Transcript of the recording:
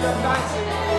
You're.